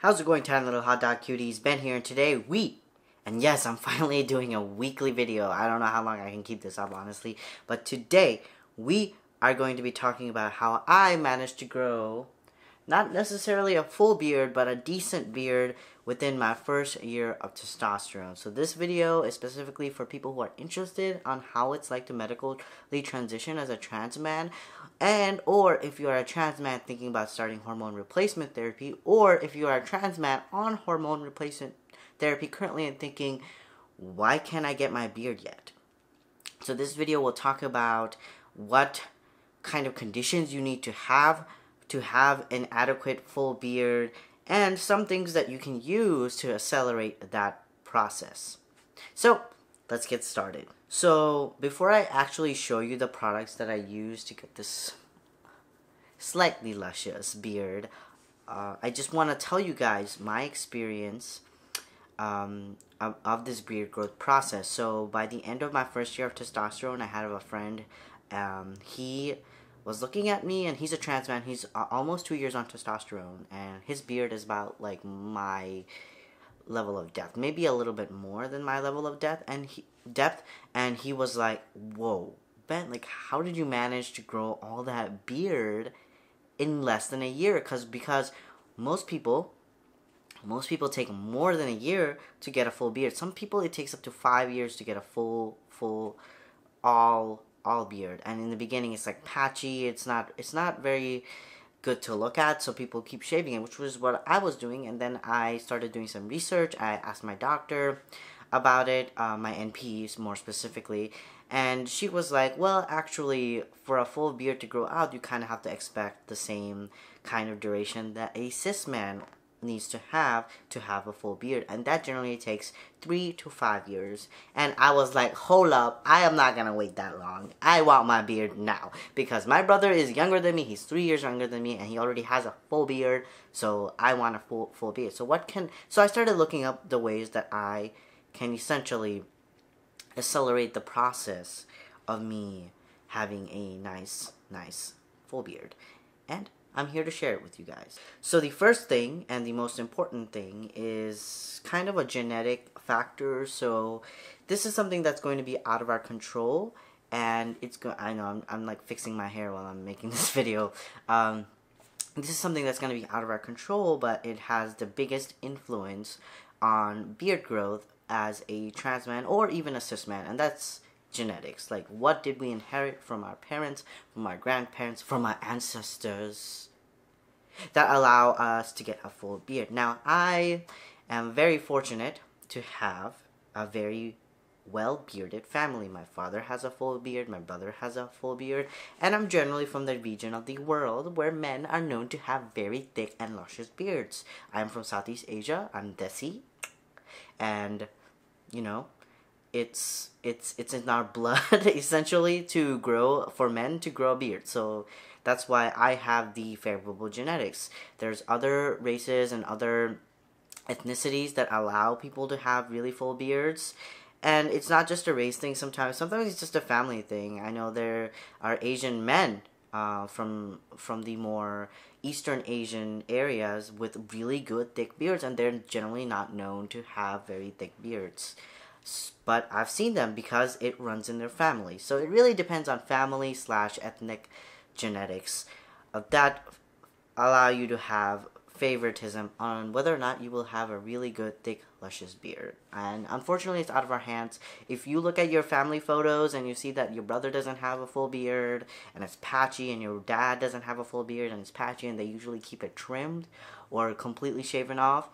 How's it going, tiny little hot dog cuties? Ben here, and today we, and yes, I'm finally doing a weekly video. I don't know how long I can keep this up, honestly, but today we are going to be talking about how I managed to grow not necessarily a full beard, but a decent beard within my first year of testosterone. So this video is specifically for people who are interested on how it's like to medically transition as a trans man and or if you are a trans man thinking about starting hormone replacement therapy or if you are a trans man on hormone replacement therapy currently and thinking why can't I get my beard yet? So this video will talk about what kind of conditions you need to have to have an adequate full beard and some things that you can use to accelerate that process. So let's get started. So before I actually show you the products that I use to get this slightly luscious beard, uh, I just want to tell you guys my experience um, of, of, this beard growth process. So by the end of my first year of testosterone, I had a friend. Um, he was looking at me, and he's a trans man. He's uh, almost two years on testosterone, and his beard is about like my level of depth, maybe a little bit more than my level of depth, and he, depth. And he was like, "Whoa, Ben, like, how did you manage to grow all that beard in less than a year?" Because because most people most people take more than a year to get a full beard. Some people it takes up to five years to get a full full all all beard and in the beginning it's like patchy it's not it's not very good to look at so people keep shaving it which was what i was doing and then i started doing some research. I asked my doctor about it uh, my nps more specifically and she was like well actually for a full beard to grow out you kind of have to expect the same kind of duration that a cis man needs to have to have a full beard and that generally takes three to five years. And i was like hold up i am not gonna wait that long. I want my beard now. Because my brother is younger than me he's three years younger than me and he already has a full beard so i want a full full beard. So what can so i started looking up the ways that i can essentially accelerate the process of me having a nice nice full beard. And I'm here to share it with you guys. So the first thing and the most important thing is kind of a genetic factor. So this is something that's going to be out of our control and it's going I know I'm, I'm like fixing my hair while I'm making this video. Um, this is something that's going to be out of our control, but it has the biggest influence on beard growth as a trans man or even a cis man, and that's genetics. Like, what did we inherit from our parents, from our grandparents, from our ancestors that allow us to get a full beard? Now, I am very fortunate to have a very well bearded family. My father has a full beard, my brother has a full beard, and I'm generally from the region of the world where men are known to have very thick and luscious beards. I'm from Southeast Asia, I'm Desi, and you know, it's it's it's in our blood essentially to grow for men to grow a beard. So that's why I have the favorable genetics. There's other races and other ethnicities that allow people to have really full beards. And it's not just a race thing sometimes. Sometimes it's just a family thing. I know there are Asian men uh, from from the more Eastern Asian areas with really good thick beards, and they're generally not known to have very thick beards but I've seen them because it runs in their family. So it really depends on family slash ethnic genetics. Of that allow you to have favoritism on whether or not you will have a really good thick luscious beard. And unfortunately it's out of our hands. If you look at your family photos and you see that your brother doesn't have a full beard and it's patchy and your dad doesn't have a full beard and it's patchy and they usually keep it trimmed or completely shaven off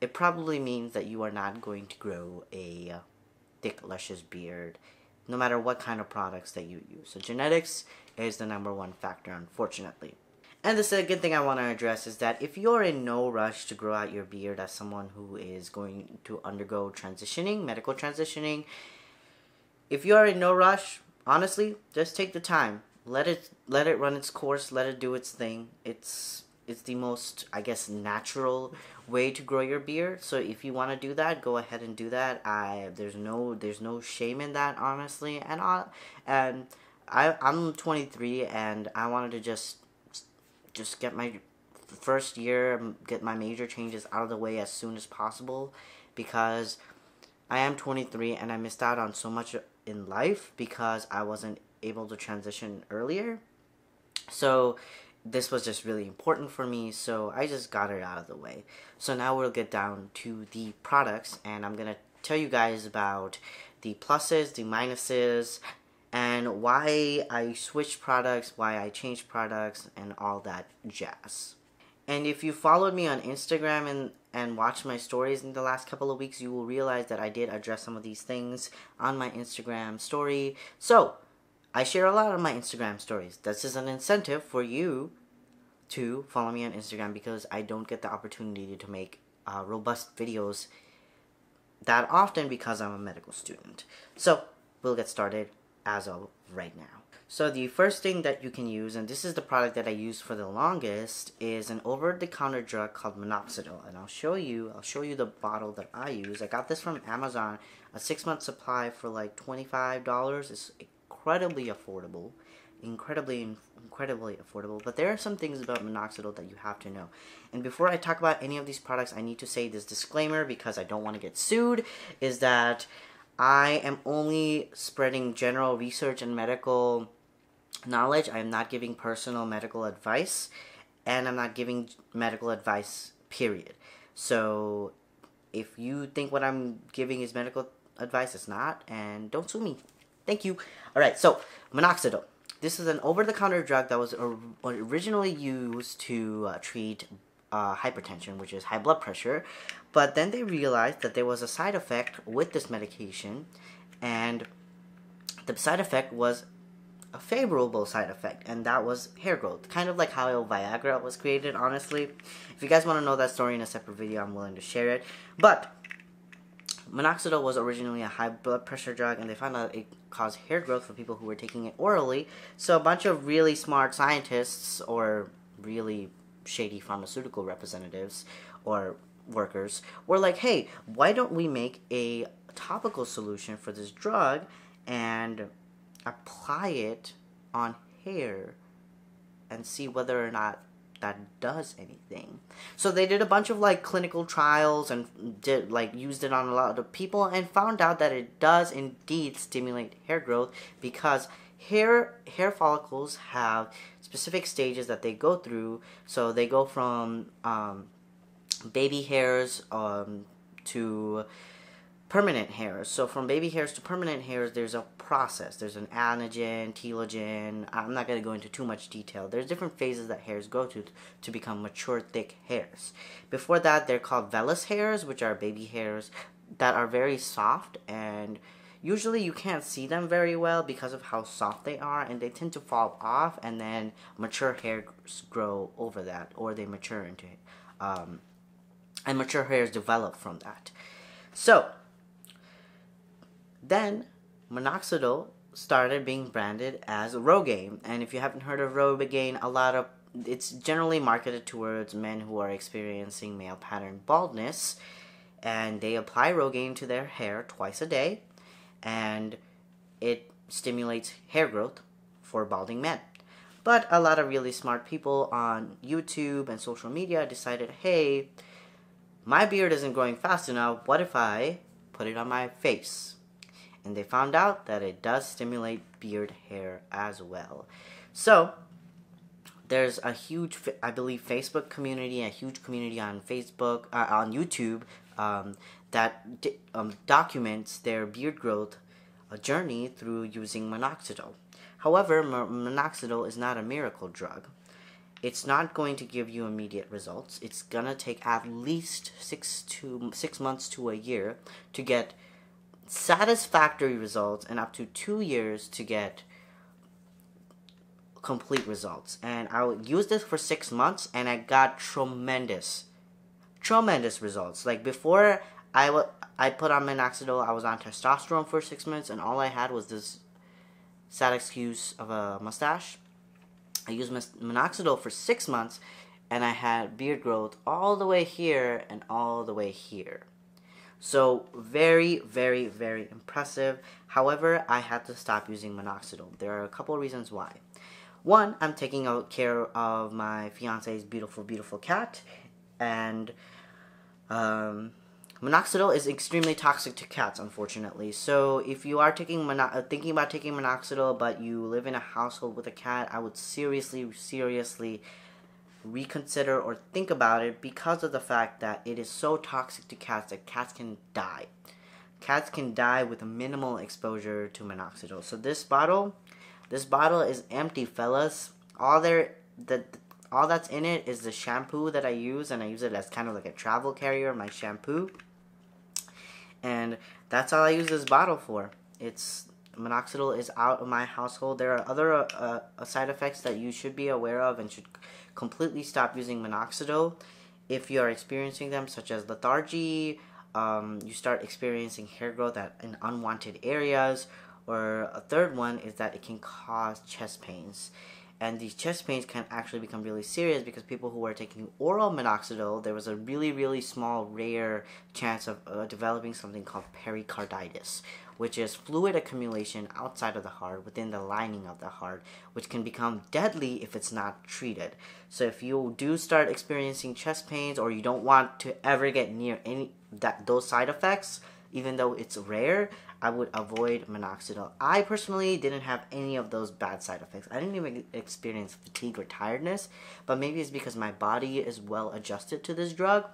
it probably means that you are not going to grow a thick, luscious beard, no matter what kind of products that you use. So genetics is the number one factor, unfortunately. And the second thing I want to address is that if you're in no rush to grow out your beard as someone who is going to undergo transitioning, medical transitioning, if you're in no rush, honestly, just take the time. Let it let it run its course, let it do its thing. It's it's the most I guess natural way to grow your beard. So if you want to do that, go ahead and do that. I there's no there's no shame in that honestly. And I and I I'm 23 and I wanted to just just get my first year get my major changes out of the way as soon as possible because I am 23 and I missed out on so much in life because I wasn't able to transition earlier. So this was just really important for me, so I just got it out of the way. So now we'll get down to the products and I'm to tell you guys about the pluses, the minuses, and why I switched products, why I changed products, and all that jazz. And if you followed me on Instagram and, and watched my stories in the last couple of weeks, you will realize that I did address some of these things on my Instagram story. So, I share a lot of my Instagram stories. This is an incentive for you to follow me on Instagram because I don't get the opportunity to make uh, robust videos that often because I'm a medical student. So, we'll get started as of right now. So the first thing that you can use, and this is the product that I used for the longest, is an over-the-counter drug called minoxidil. And I'll show you, I'll show you the bottle that I use. I got this from Amazon, a six-month supply for like $25. It's incredibly affordable. Incredibly, incredibly affordable. But there are some things about minoxidil that you have to know. And before I talk about any of these products, I need to say this disclaimer because I don't want to get sued, is that I am only spreading general research and medical knowledge. I am not giving personal medical advice, and I'm not giving medical advice, period. So, if you think what I'm giving is medical advice, it's not, and don't sue me. Thank you. All right, so minoxidil. This is an over-the-counter drug that was originally used to uh, treat uh, hypertension, which is high blood pressure. But then they realized that there was a side effect with this medication, and the side effect was a favorable side effect, and that was hair growth. Kind of like how Viagra was created, honestly. If you guys want to know that story in a separate video, I'm willing to share it. But minoxidil was originally a high blood pressure drug, and they found out it caused hair growth for people who were taking it orally. So a bunch of really smart scientists or really shady pharmaceutical representatives or workers were like, hey, why don't we make a topical solution for this drug and apply it on hair and see whether or not that does anything. So they did a bunch of like clinical trials and did like used it on a lot of people and found out that it does indeed stimulate hair growth because hair hair follicles have specific stages that they go through. So they go from um, baby hairs um, to permanent hairs. So from baby hairs to permanent hairs, there's a process. There's an anagen, telogen. I'm not going to go into too much detail. There's different phases that hairs go to to become mature, thick hairs. Before that, they're called vellus hairs, which are baby hairs that are very soft and usually you can't see them very well because of how soft they are and they tend to fall off and then mature hairs grow over that or they mature into it um, and mature hairs develop from that so then minoxidil started being branded as Rogaine. And if you haven't heard of Rogaine, a lot of it's generally marketed towards men who are experiencing male pattern baldness and they apply Rogaine to their hair twice a day and it stimulates hair growth for balding men. But a lot of really smart people on YouTube and social media decided, hey, my beard isn't growing fast enough. What if I put it on my face? And they found out that it does stimulate beard hair as well. So, there's a huge, I believe, Facebook community, a huge community on Facebook, uh, on YouTube, um, that um, documents their beard growth uh, journey through using minoxidil. However, minoxidil is not a miracle drug. It's not going to give you immediate results. It's gonna take at least six to six months to a year to get satisfactory results and up to two years to get complete results. And I used this for six months and I got tremendous, tremendous results. Like before I, w- I put on minoxidil, I was on testosterone for six months and all I had was this sad excuse of a mustache. I used minoxidil for six months and I had beard growth all the way here and all the way here. So very, very, very impressive. However, I had to stop using minoxidil. There are a couple reasons why. one, I'm taking care of my fiance's beautiful, beautiful cat, and um, minoxidil is extremely toxic to cats, unfortunately. So if you are taking uh, thinking about taking minoxidil, but you live in a household with a cat, I would seriously, seriously reconsider or think about it because of the fact that it is so toxic to cats that cats can die. Cats can die with a minimal exposure to minoxidil. So this bottle, this bottle is empty, fellas. All there, the all that's in it is the shampoo that I use, and I use it as kind of like a travel carrier, my shampoo. And that's all I use this bottle for. It's minoxidil is out of my household. There are other uh, uh, side effects that you should be aware of and should completely stop using minoxidil if you are experiencing them, such as lethargy. Um, you start experiencing hair growth at, in unwanted areas, or a third one is that it can cause chest pains and these chest pains can actually become really serious because people who are taking oral minoxidil, there was a really, really small, rare chance of uh, developing something called pericarditis, which is fluid accumulation outside of the heart, within the lining of the heart, which can become deadly if it's not treated. So if you do start experiencing chest pains or you don't want to ever get near any that those side effects, even though it's rare, I would avoid minoxidil. I personally didn't have any of those bad side effects. I didn't even experience fatigue or tiredness, but maybe it's because my body is well adjusted to this drug.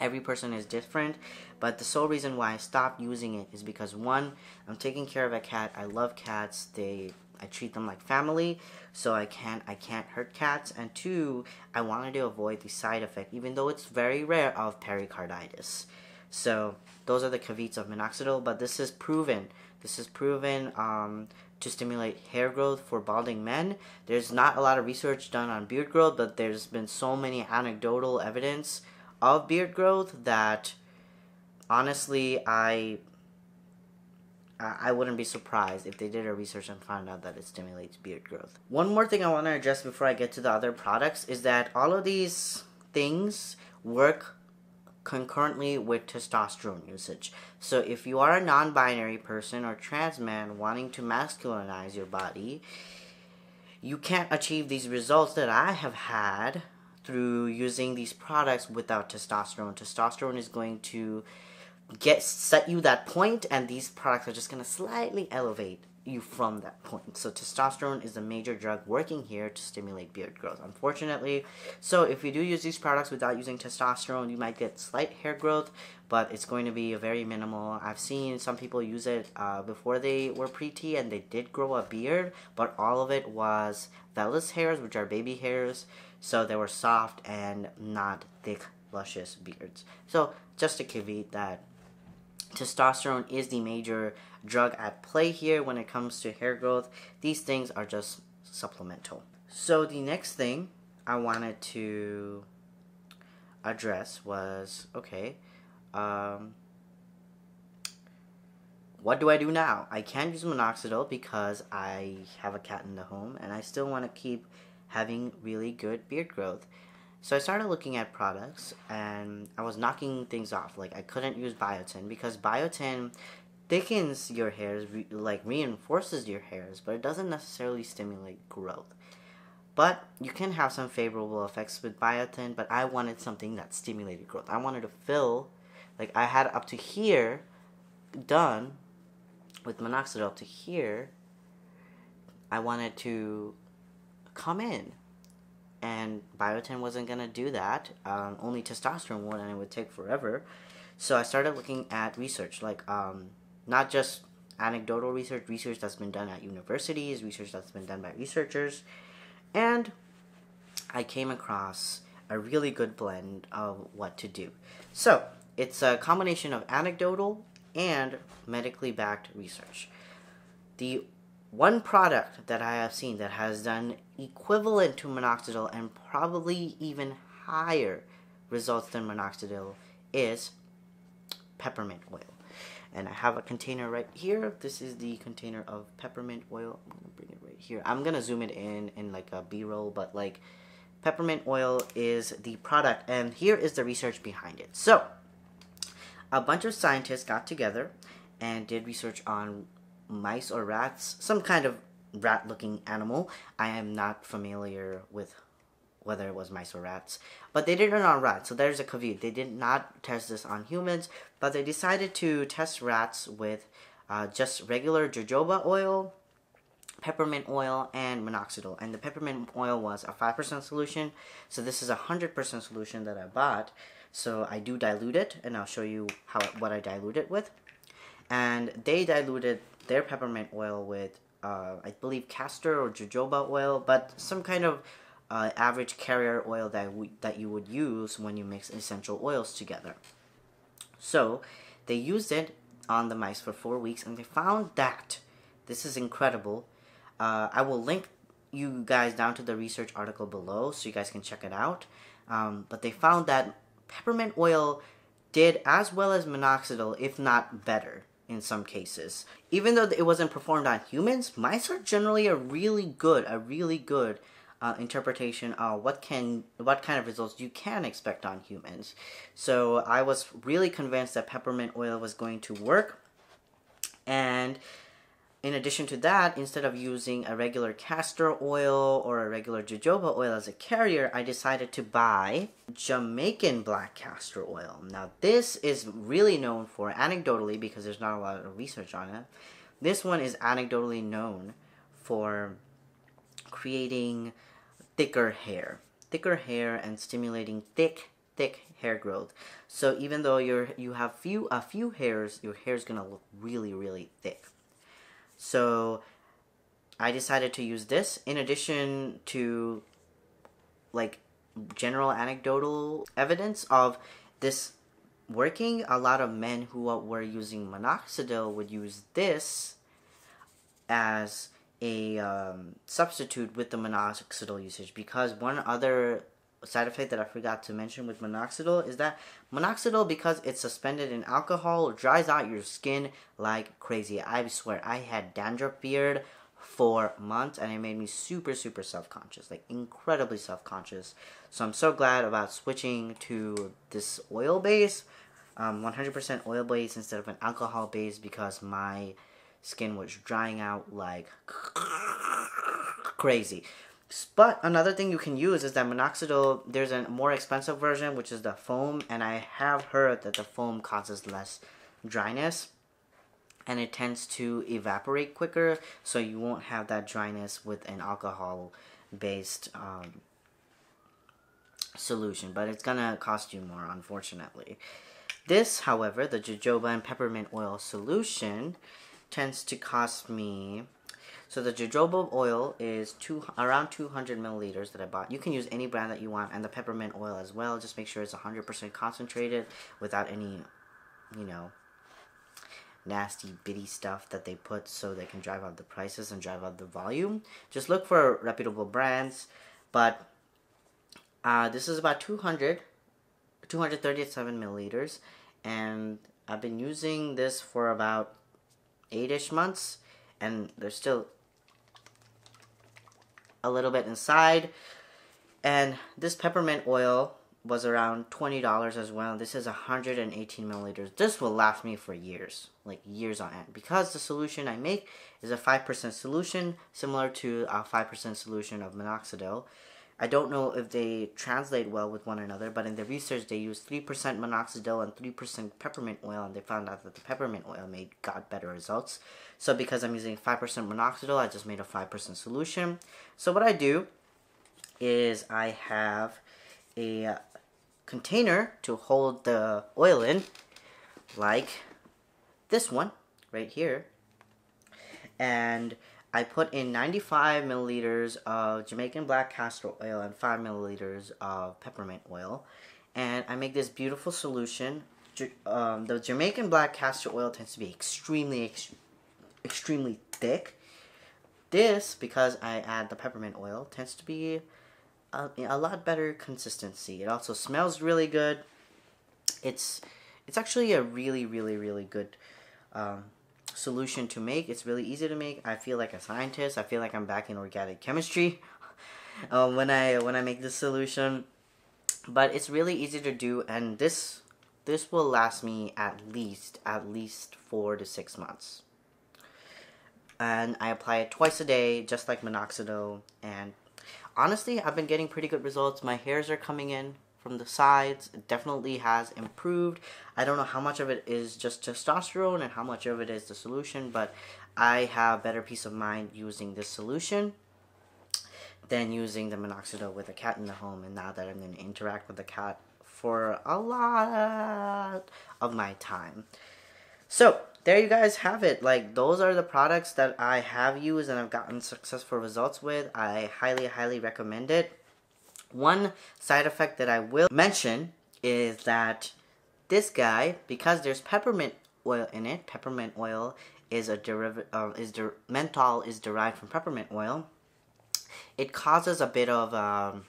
Every person is different, but the sole reason why I stopped using it is because one, I'm taking care of a cat. I love cats. They I treat them like family, so I can't I can't hurt cats. And two, I wanted to avoid the side effect, even though it's very rare, of pericarditis. So those are the caveats of minoxidil, but this is proven. This is proven um, to stimulate hair growth for balding men. There's not a lot of research done on beard growth, but there's been so many anecdotal evidence of beard growth that honestly, I I wouldn't be surprised if they did a research and found out that it stimulates beard growth. One more thing I want to address before I get to the other products is that all of these things work concurrently with testosterone usage. So if you are a non-binary person or trans man wanting to masculinize your body, you can't achieve these results that I have had through using these products without testosterone. Testosterone is going to get set you that point and these products are just going to slightly elevate you from that point. So testosterone is a major drug working here to stimulate beard growth, unfortunately. So if you do use these products without using testosterone, you might get slight hair growth, but it's going to be a very minimal. I've seen some people use it uh, before they were pre-T and they did grow a beard, but all of it was vellus hairs, which are baby hairs. So they were soft and not thick, luscious beards. So just to caveat that testosterone is the major drug at play here when it comes to hair growth. These things are just supplemental. So the next thing I wanted to address was okay, um, what do I do now? I can't use minoxidil because I have a cat in the home and I still want to keep having really good beard growth. So I started looking at products and I was knocking things off. Like I couldn't use biotin because biotin thickens your hairs, re- like reinforces your hairs, but it doesn't necessarily stimulate growth. But you can have some favorable effects with biotin, but I wanted something that stimulated growth. I wanted to fill, like I had up to here done with minoxidil up to here. I wanted to come in and biotin wasn't gonna do that. Um, only testosterone would, and it would take forever. So I started looking at research, like um, not just anecdotal research, research that's been done at universities, research that's been done by researchers, and I came across a really good blend of what to do. So it's a combination of anecdotal and medically backed research. The one product that I have seen that has done equivalent to minoxidil and probably even higher results than minoxidil is peppermint oil. And I have a container right here. This is the container of peppermint oil. I'm gonna bring it right here. I'm gonna zoom it in in like a B-roll, but like peppermint oil is the product and here is the research behind it. So, a bunch of scientists got together and did research on mice or rats, some kind of rat looking animal. I am not familiar with whether it was mice or rats. But they did it on rats, so there's a caveat. They did not test this on humans, but they decided to test rats with uh, just regular jojoba oil, peppermint oil, and minoxidil. And the peppermint oil was a 5% solution, so this is a 100% solution that I bought. So I do dilute it, and I'll show you how what I dilute it with. And they diluted their peppermint oil with, uh, I believe, castor or jojoba oil, but some kind of uh, average carrier oil that that you would use when you mix essential oils together. So they used it on the mice for four weeks, and they found that this is incredible. Uh, I will link you guys down to the research article below so you guys can check it out. Um, but they found that peppermint oil did as well as minoxidil, if not better in some cases. Even though it wasn't performed on humans, mice are generally a really good, a really good uh, interpretation of what can what kind of results you can expect on humans. So I was really convinced that peppermint oil was going to work, and in addition to that, instead of using a regular castor oil or a regular jojoba oil as a carrier, I decided to buy Jamaican black castor oil. Now, this is really known for, anecdotally, because there's not a lot of research on it, this one is anecdotally known for creating thicker hair. Thicker hair and stimulating thick, thick hair growth. So even though you're you have few a few hairs, your hair is gonna look really, really thick. So I decided to use this in addition to like general anecdotal evidence of this working. A lot of men who were using minoxidil would use this as a um, substitute with the minoxidil usage because one other side effect that I forgot to mention with minoxidil is that minoxidil because it's suspended in alcohol dries out your skin like crazy. I swear I had dandruff beard for months and it made me super super self-conscious like incredibly self-conscious so i'm so glad about switching to this oil base um, 100% oil base instead of an alcohol base because my skin was drying out like crazy. But another thing you can use is that minoxidil, there's a more expensive version, which is the foam, and I have heard that the foam causes less dryness and it tends to evaporate quicker, so you won't have that dryness with an alcohol based um, solution, but it's gonna cost you more, unfortunately. This, however, the jojoba and peppermint oil solution, tends to cost me so the jojoba oil is two around 200 milliliters that I bought. You can use any brand that you want, and the peppermint oil as well. Just make sure it's 100% concentrated without any, you know, nasty bitty stuff that they put so they can drive up the prices and drive up the volume. Just look for reputable brands, but uh, this is about 200, 237 milliliters, and I've been using this for about eight-ish months, and there's still a little bit inside. And this peppermint oil was around $20 as well. This is 118 milliliters. This will last me for years, like years on end. Because the solution I make is a 5% solution, similar to a 5% solution of minoxidil. I don't know if they translate well with one another, but in the research they used 3% minoxidil and 3% peppermint oil, and they found out that the peppermint oil made got better results. So because I'm using 5% minoxidil, I just made a 5% solution. So what I do is I have a container to hold the oil in, like this one right here. And I put in 95 milliliters of Jamaican black castor oil and 5 milliliters of peppermint oil. And I make this beautiful solution. Um, the Jamaican black castor oil tends to be extremely, ex extremely thick. This, because I add the peppermint oil, tends to be a, a lot better consistency. It also smells really good. It's it's actually a really, really, really good um, solution to make. It's really easy to make. I feel like a scientist. I feel like I'm back in organic chemistry um, when I when I make this solution. But it's really easy to do, and this this will last me at least at least four to six months. and I apply it twice a day, just like minoxidil. And honestly, I've been getting pretty good results. My hairs are coming in from the sides. It definitely has improved. I don't know how much of it is just testosterone and how much of it is the solution, but I have better peace of mind using this solution than using the minoxidil with a cat in the home. And now that I'm going to interact with the cat for a lot of my time. So, there you guys have it. Like, those are the products that I have used and I've gotten successful results with. I highly, highly recommend it. One side effect that I will mention is that this guy, because there's peppermint oil in it, peppermint oil is a derivative, uh, is menthol is derived from peppermint oil. It causes a bit of um,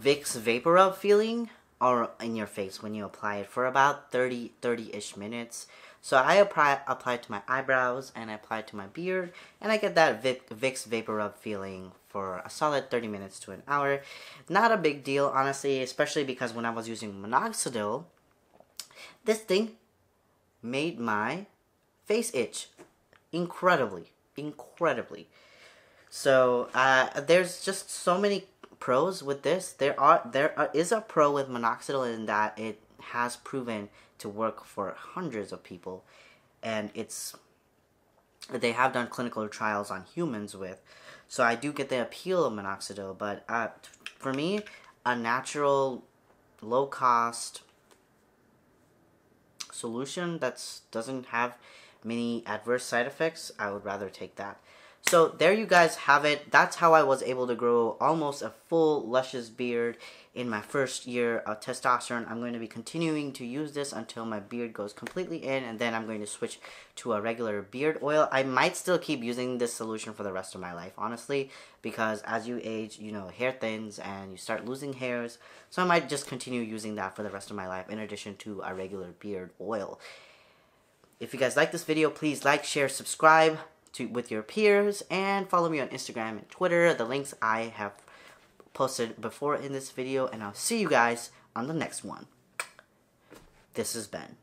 Vicks VapoRub feeling or in your face when you apply it for about 30 30-ish minutes. So I apply apply it to my eyebrows and I apply it to my beard and I get that Vic, Vicks VapoRub feeling for a solid 30 minutes to an hour. Not a big deal honestly, especially because when I was using minoxidil, this thing made my face itch incredibly, incredibly. So uh, there's just so many pros with this. There are there is a pro with minoxidil in that it has proven to work for hundreds of people, and it's they have done clinical trials on humans with. So I do get the appeal of minoxidil, but uh, for me, a natural, low cost solution that doesn't have many adverse side effects, I would rather take that. So there you guys have it. That's how I was able to grow almost a full luscious beard in my first year of testosterone. I'm going to be continuing to use this until my beard goes completely in and then I'm going to switch to a regular beard oil. I might still keep using this solution for the rest of my life, honestly, because as you age, you know, hair thins and you start losing hairs. So I might just continue using that for the rest of my life in addition to a regular beard oil. If you guys like this video, please like, share, subscribe to with your peers and follow me on Instagram and Twitter. The links I have posted before in this video and I'll see you guys on the next one. This has Ben.